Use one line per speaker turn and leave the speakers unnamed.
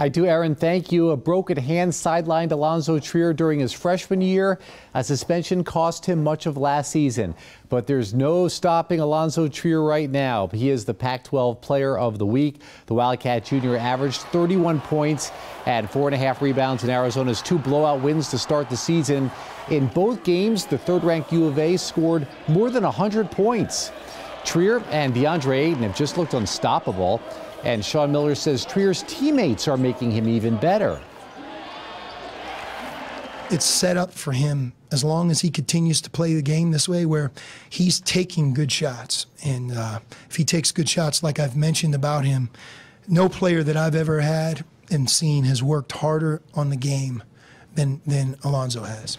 I do, Aaron. Thank you. A broken hand sidelined Allonzo Trier during his freshman year. A suspension cost him much of last season. But there's no stopping Allonzo Trier right now. He is the Pac 12 player of the week. The Wildcat Jr. averaged 31 points and four and a half rebounds in Arizona's two blowout wins to start the season. In both games, the third ranked U of A scored more than 100 points. Trier and DeAndre Ayton have just looked unstoppable. And Sean Miller says Trier's teammates are making him even better.
It's set up for him as long as he continues to play the game this way, where he's taking good shots. And uh, if he takes good shots, like I've mentioned about him, no player that I've ever had and seen has worked harder on the game than, than Allonzo has.